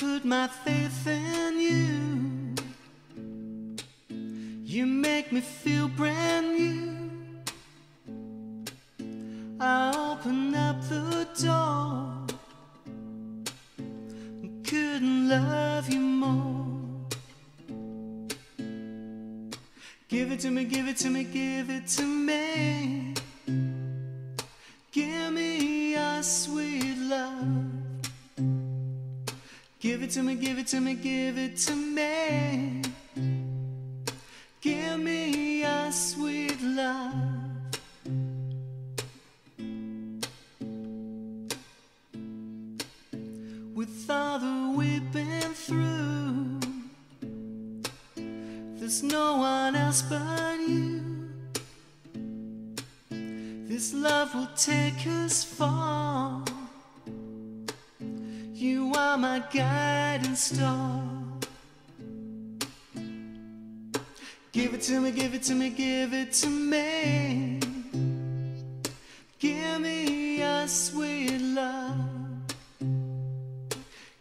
put my faith in you. You make me feel brand new. I open up the door. Couldn't love you more. Give it to me, give it to me, give it to me. Give it to me, give it to me, give it to me. Give me your sweet love. With all that we've been through, there's no one else but you. This love will take us far. Are my guiding star. Give it to me, give it to me, give it to me. Give me your sweet love.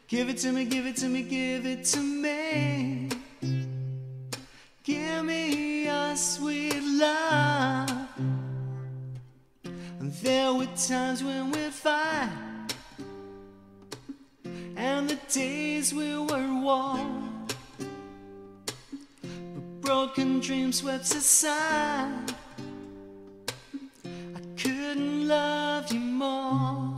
Give it to me, give it to me, give it to me. Give me your sweet love. And there were times when we'd fight, days we were warm. But broken dreams swept aside. I couldn't love you more.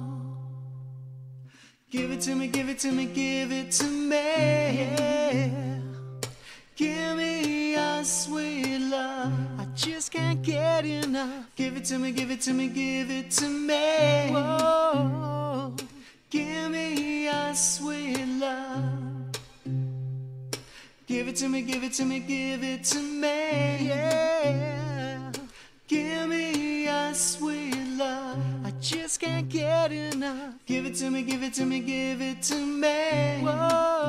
Give it to me, give it to me, give it to me. Give me your sweet love. I just can't get enough. Give it to me, give it to me, give it to me. Whoa. Give it to me, give it to me, give it to me. Yeah. Give me your sweet love. I just can't get enough. Give it to me, give it to me, give it to me. Whoa.